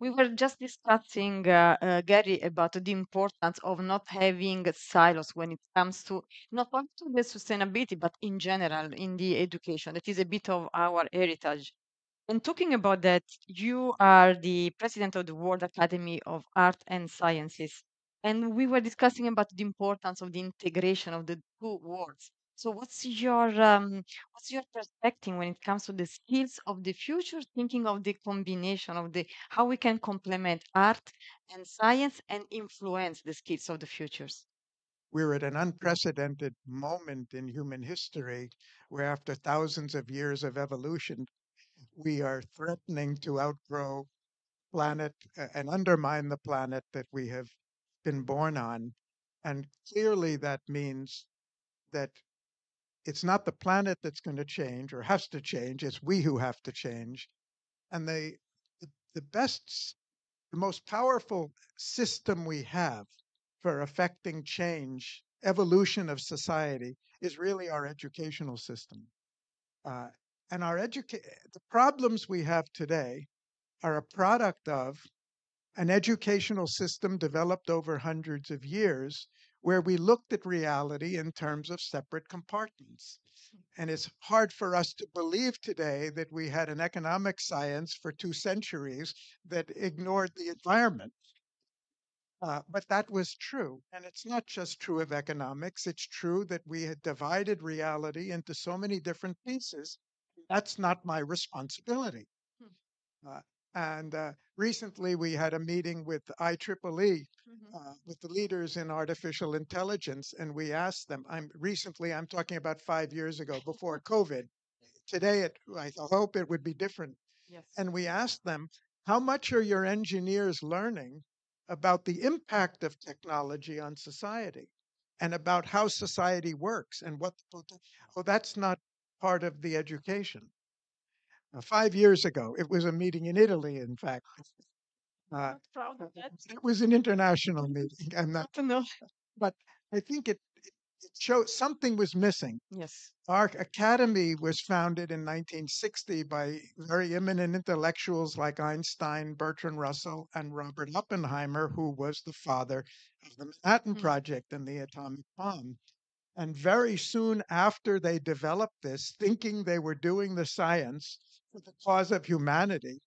we were just discussing, uh, uh, Garry, about the importance of not having silos when it comes to not only to the sustainability, but in general in the education. That is a bit of our heritage. And talking about that, you are the president of the World Academy of Art and Sciences. And we were discussing about the importance of the integration of the two worlds. So what's your um, what's your perspective when it comes to the skills of the future, thinking of the combination of the how we can complement art and science and influence the skills of the futures? We're at an unprecedented moment in human history where after thousands of years of evolution, we are threatening to outgrow planet uh, and undermine the planet that we have been born on. And clearly that means that it's not the planet that's going to change or has to change, it's we who have to change. And the the, best the most powerful system we have for affecting change, evolution of society, is really our educational system. Uh, and our educa- the problems we have today are a product of an educational system developed over hundreds of years where we looked at reality in terms of separate compartments. And it's hard for us to believe today that we had an economic science for two centuries that ignored the environment. Uh, but that was true. And it's not just true of economics, it's true that we had divided reality into so many different pieces. That's not my responsibility. Hmm. Uh, and uh, recently we had a meeting with IEEE, Mhm. uh, with the leaders in artificial intelligence, and we asked them. I'm recently, I'm talking about five years ago, before COVID. Today, it, I hope it would be different. Yes. And we asked them, how much are your engineers learning about the impact of technology on society and about how society works and what, the oh, that's not part of the education. Uh, five years ago, it was a meeting in Italy, in fact. Uh, Not proud of that. it was an international meeting. I'm not, Not to know. but I think it, it showed something was missing. Yes. Our academy was founded in 1960 by very eminent intellectuals like Einstein, Bertrand Russell, and Robert Oppenheimer, who was the father of the Manhattan Mm. Project and the atomic bomb. And very soon after they developed this, thinking they were doing the science for the cause of humanity,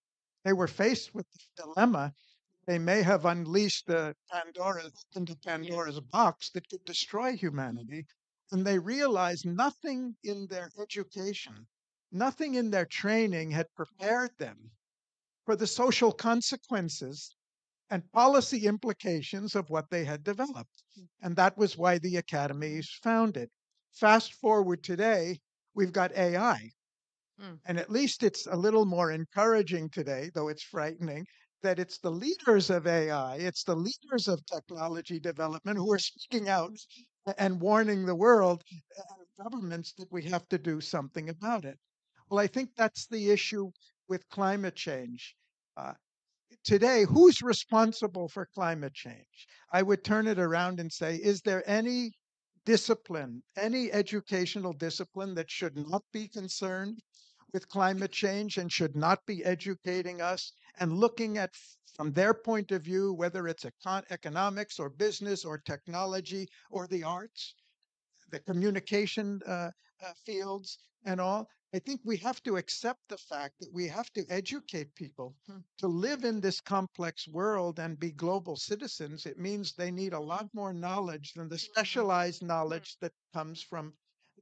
they were faced with the dilemma. They may have unleashed the Pandora, opened a Pandora's box that could destroy humanity. And they realized nothing in their education, nothing in their training had prepared them for the social consequences and policy implications of what they had developed. Hmm. And that was why the academies founded. Fast forward today, we've got AI. Mm. And at least it's a little more encouraging today, though it's frightening, that it's the leaders of AI, it's the leaders of technology development who are speaking out and warning the world and governments that we have to do something about it. Well, I think that's the issue with climate change. Uh, today, who's responsible for climate change? I would turn it around and say, is there any discipline, any educational discipline that should not be concerned with climate change and should not be educating us and looking at from their point of view, whether it's econ- economics or business or technology or the arts, the communication uh, uh, fields and all. I think we have to accept the fact that we have to educate people Hmm. to live in this complex world and be global citizens. It means they need a lot more knowledge than the specialized knowledge that comes from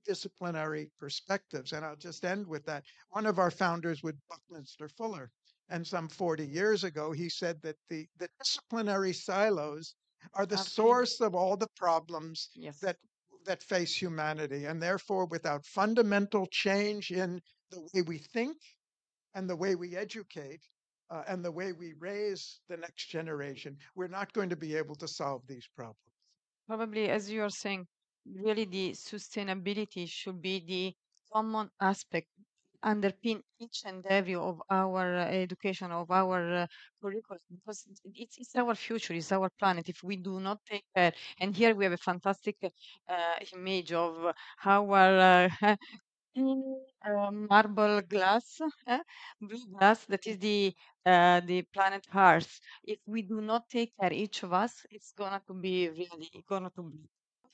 disciplinary perspectives. And I'll just end with that. One of our founders was Buckminster Fuller. And some 40 years ago, he said that the, the disciplinary silos are the Are source of all the problems Yes. that that face humanity and therefore without fundamental change in the way we think and the way we educate uh, and the way we raise the next generation we're not going to be able to solve these problems Probably, as you are saying, really the sustainability should be the common aspect underpin each and every of our uh, education of our uh, curriculum because it's, it's our future it's our planet if we do not take care and here we have a fantastic uh, image of our uh, uh, marble glass uh, blue glass that is the the planet Earth, if we do not take care each of us, it's gonna to be really gonna to be.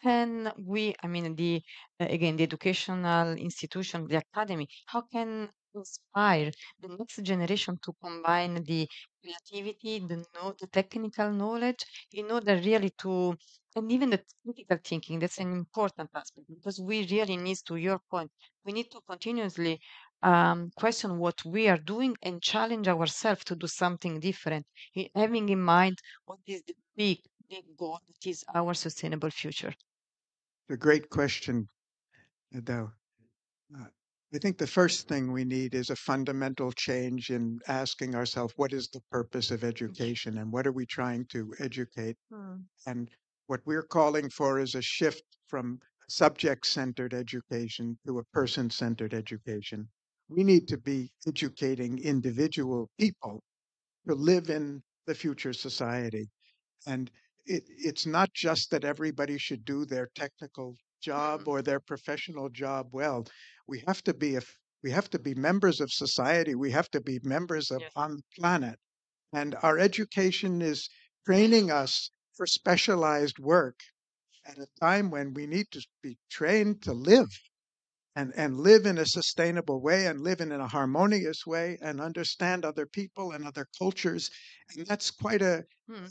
Can we? I mean, the uh, again, the educational institution, the academy. How can inspire the next generation to combine the creativity, the know, the technical knowledge, in order really to, and even the critical thinking. That's an important aspect because we really need, to your point, we need to continuously um, question what we are doing and challenge ourselves to do something different, having in mind what is the big, big goal that is our sustainable future. A great question, though. Uh, I think the first thing we need is a fundamental change in asking ourselves what is the purpose of education and what are we trying to educate? Hmm. And what we're calling for is a shift from subject centered education to a person centered education. We need to be educating individual people to live in the future society. And it, it's not just that everybody should do their technical job Mm. or their professional job well. We have to be if we have to be members of society. We have to be members of Yes. on the planet. And our education is training us for specialized work at a time when we need to be trained to live and, and live in a sustainable way and live in a harmonious way and understand other people and other cultures. And that's quite a, Hmm.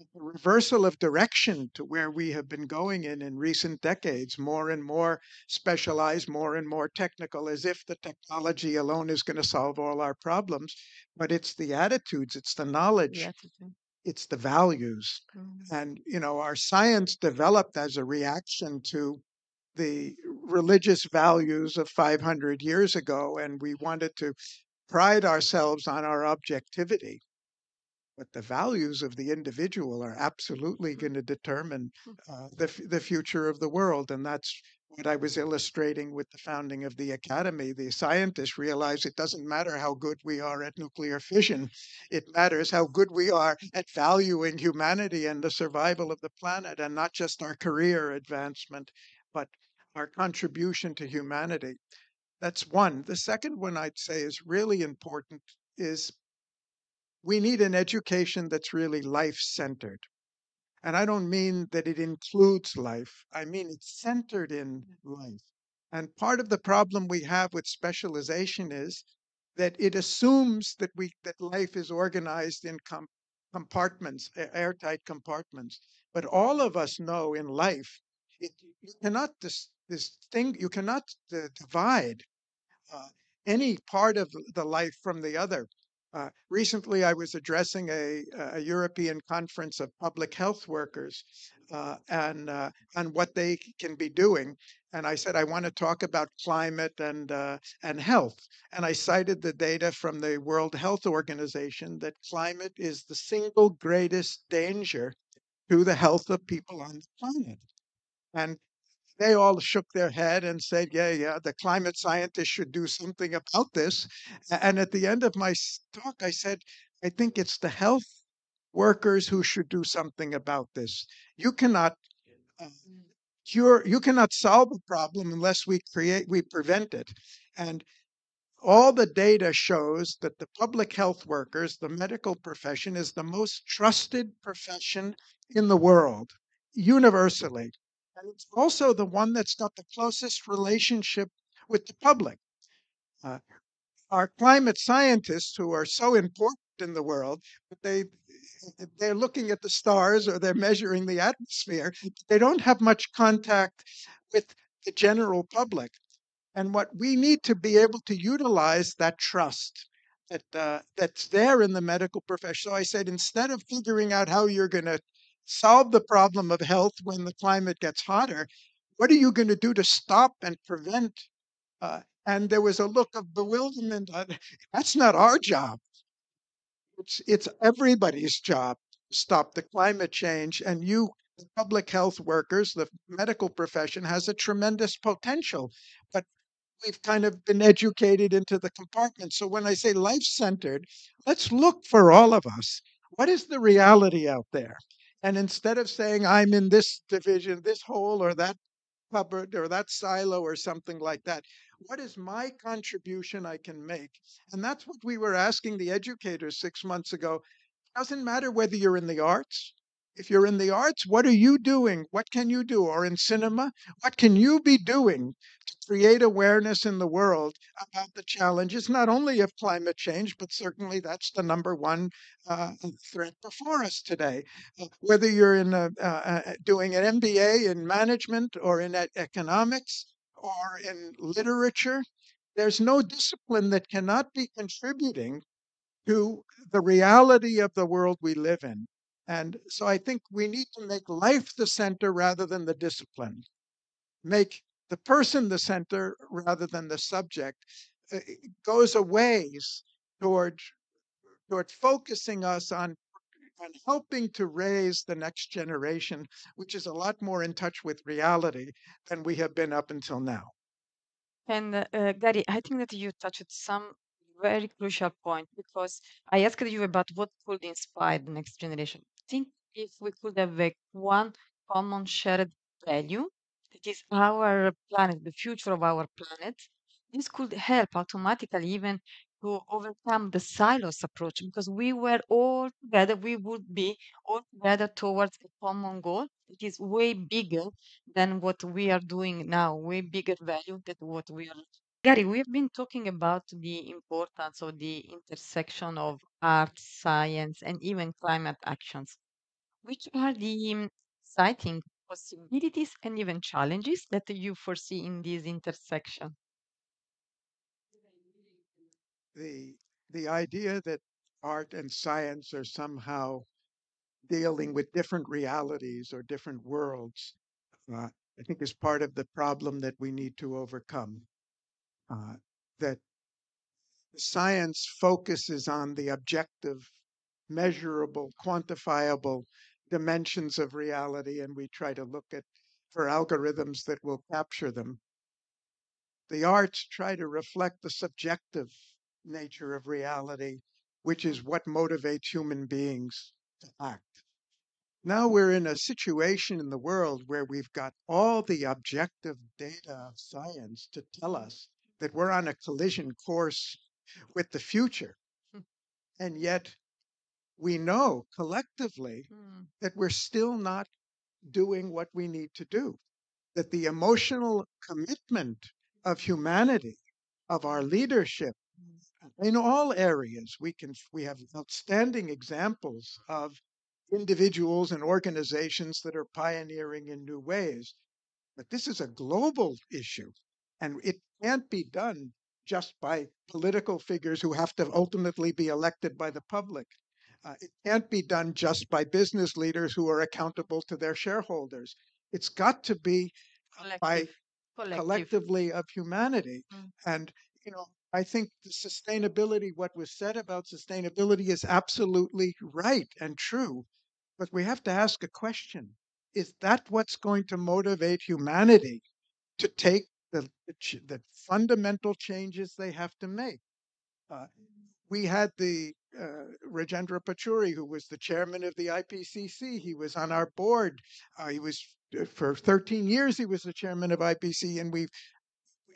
a reversal of direction to where we have been going in in recent decades more and more specialized more and more technical as if the technology alone is going to solve all our problems but it's the attitudes it's the knowledge The attitude. it's the values Mm. and you know our science developed as a reaction to the religious values of 500 years ago and we wanted to pride ourselves on our objectivity. But the values of the individual are absolutely going to determine uh, the, f- the future of the world and that's what i was illustrating with the founding of the academy. The scientists realize it doesn't matter how good we are at nuclear fission it matters how good we are at valuing humanity and the survival of the planet and not just our career advancement but our contribution to humanity that's one the second one i'd say is really important is we need an education that's really life centered. And I don't mean that it includes life, I mean it's centered in mm. life. And part of the problem we have with specialization is that it assumes that we that life is organized in com- compartments, airtight compartments. But all of us know in life, it, you cannot dis, this thing you cannot divide uh, any part of the life from the other. Uh, recently, I was addressing a, a European conference of public health workers uh, and uh, and what they can be doing. And I said I want to talk about climate and uh, and health. And I cited the data from the World Health Organization that climate is the single greatest danger to the health of people on the planet. And they all shook their head and said, Yeah, yeah, the climate scientists should do something about this. And at the end of my talk, I said, I think it's the health workers who should do something about this. You cannot uh, cure, you cannot solve a problem unless we create, we prevent it. And all the data shows that the public health workers, the medical profession, is the most trusted profession in the world, universally. And it's also the one that's got the closest relationship with the public. Uh, our climate scientists, who are so important in the world, but they they're looking at the stars or they're measuring the atmosphere. They don't have much contact with the general public. And what we need to be able to utilize that trust that uh, that's there in the medical profession. So I said, instead of figuring out how you're going to solve the problem of health when the climate gets hotter, what are you going to do to stop and prevent? Uh, and there was a look of bewilderment. That's not our job. It's it's everybody's job to stop the climate change. And you, the public health workers, the medical profession, has a tremendous potential. But we've kind of been educated into the compartment. So when I say life centered, let's look for all of us. What is the reality out there? And instead of saying, I'm in this division, this hole, or that cupboard, or that silo, or something like that, what is my contribution I can make? And that's what we were asking the educators six months ago. Doesn't matter whether you're in the arts. If you're in the arts, what are you doing? What can you do? Or in cinema, what can you be doing to create awareness in the world about the challenges, not only of climate change, but certainly that's the number one uh, threat before us today. Uh, whether you're in a, uh, uh doing an MBA in management or in economics or in literature, there's no discipline that cannot be contributing to the reality of the world we live in. And so I think we need to make life the center rather than the discipline. Make the person the center rather than the subject. Uh, it goes a ways toward toward focusing us on on helping to raise the next generation, which is a lot more in touch with reality than we have been up until now. And uh, Garry, I think that you touched some very crucial point because I asked you about what could inspire the next generation think if we could have one common shared value, that is our planet, the future of our planet, this could help automatically even to overcome the silos approach because we were all together, we would be all together towards a common goal that is way bigger than what we are doing now, way bigger value than what we are. Garry, we've been talking about the importance of the intersection of art, science, and even climate actions. Which are the exciting possibilities and even challenges that you foresee in this intersection? The the idea that art and science are somehow dealing with different realities or different worlds, uh, I think is part of the problem that we need to overcome. Uh, that science focuses on the objective, measurable, quantifiable dimensions of reality, and we try to look at for algorithms that will capture them. The arts try to reflect the subjective nature of reality, which is what motivates human beings to act. Now we're in a situation in the world where we've got all the objective data of science to tell us that we're on a collision course with the future. Hmm. And yet we know collectively mm. that we're still not doing what we need to do. That the emotional commitment of humanity, of our leadership, mm. in all areas, we can we have outstanding examples of individuals and organizations that are pioneering in new ways. But this is a global issue, and it can't be done just by political figures who have to ultimately be elected by the public. Uh, it can't be done just by business leaders who are accountable to their shareholders. It's got to be Collective. by Collective. collectively of humanity. Mm. And, you know, I think the sustainability, what was said about sustainability is absolutely right and true. But we have to ask a question Is that what's going to motivate humanity to take the, the, the fundamental changes they have to make? Uh, we had the uh, Rajendra Pachauri, who was the chairman of the IPCC. He was on our board. Uh, he was uh, for 13 years. He was the chairman of IPCC, and we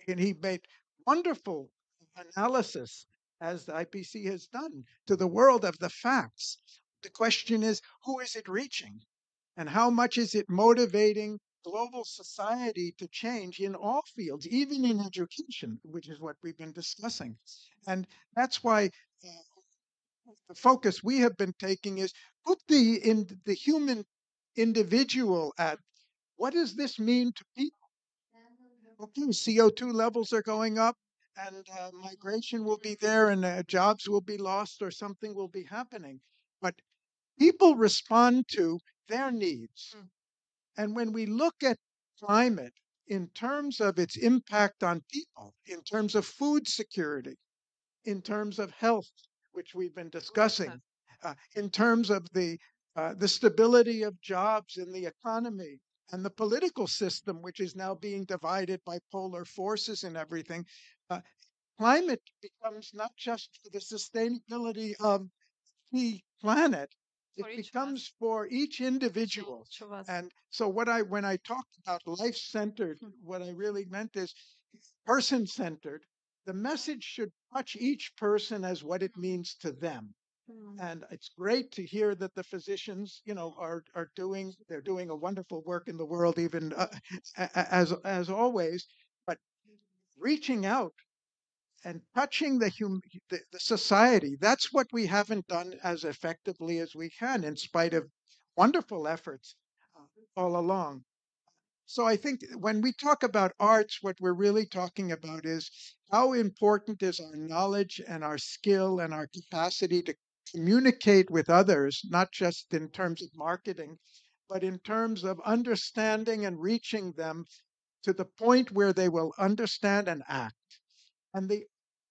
and he made wonderful analysis as the IPC has done to the world of the facts. The question is, who is it reaching, and how much is it motivating global society to change in all fields, even in education, which is what we've been discussing. And that's why uh, the focus we have been taking is put the in the human individual at what does this mean to people? Okay, CO2 levels are going up and uh, migration will be there and uh, jobs will be lost or something will be happening. But people respond to their needs. Mm. And when we look at climate in terms of its impact on people, in terms of food security, in terms of health, which we've been discussing, uh, in terms of the uh, the stability of jobs in the economy and the political system, which is now being divided by polar forces and everything. Uh, climate becomes not just for the sustainability of the planet, it becomes for each individual. And so what I when I talked about life centered, hmm. what I really meant is person centered. The message should touch each person as what it means to them. Mm. And it's great to hear that the physicians, you know, are are doing they're doing a wonderful work in the world, even uh, as as always. But reaching out and touching the, hum, the the society, that's what we haven't done as effectively as we can, in spite of wonderful efforts uh, all along. So I think when we talk about arts, what we're really talking about is how important is our knowledge and our skill and our capacity to communicate with others, not just in terms of marketing, but in terms of understanding and reaching them to the point where they will understand and act. And the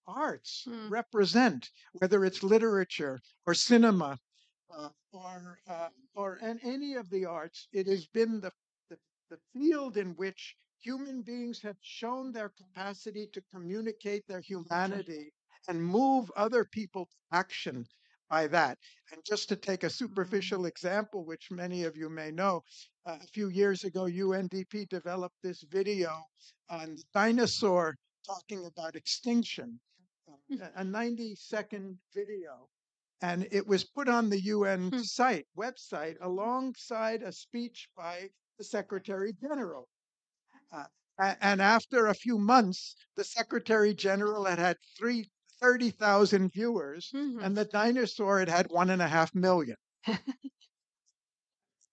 arts Mm. represent, whether it's literature or cinema uh, or uh, or in any of the arts, it has been the, the field in which human beings have shown their capacity to communicate their humanity and move other people to action by that. And just to take a Mm. superficial example, which many of you may know, uh, a few years ago, UNDP developed this video on the dinosaur talking about extinction, um, a a 90 second video and it was put on the UN Hmm. site website alongside a speech by the Secretary General. Uh, and after a few months, the Secretary General had had three, 30,000 viewers, Mhm. and the dinosaur had had one and a half million.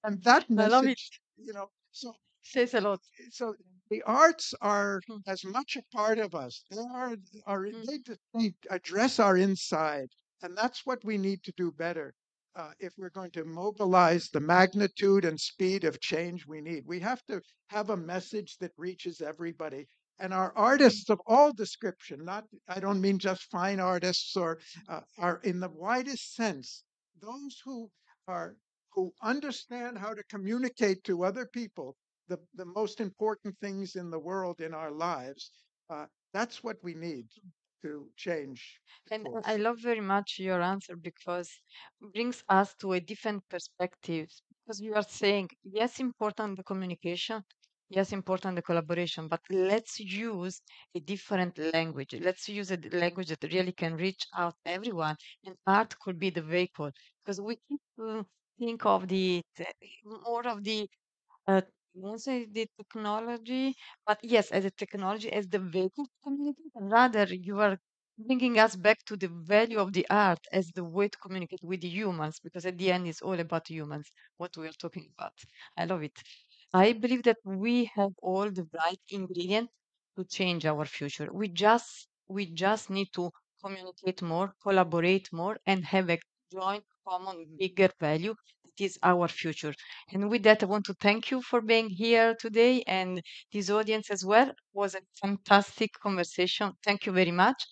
And that I love it. message, you know, so Says a lot. so the arts are Hmm. as much a part of us. They are are Mm. they, they address our inside, and that's what we need to do better. Uh, if we're going to mobilize the magnitude and speed of change we need, we have to have a message that reaches everybody. And our artists of all description, not I don't mean just fine artists or uh, are in the widest sense, those who are who understand how to communicate to other people the, the most important things in the world in our lives. Uh, that's what we need to change. And course. I love very much your answer because brings us to a different perspective. Because you are saying, yes, important the communication, yes, important the collaboration, but let's use a different language. Let's use a language that really can reach out everyone, and art could be the vehicle. Because we keep uh, think of the more of the uh, won't say the technology, but yes, as a technology, as the vehicle to communicate. Rather, you are bringing us back to the value of the art as the way to communicate with humans, because at the end, it's all about humans, what we are talking about. I love it. I believe that we have all the right ingredients to change our future. We just we just need to communicate more, collaborate more, and have a joint, common, bigger value is our future. And with that, I want to thank you for being here today and this audience as well. It was a fantastic conversation. Thank you very much.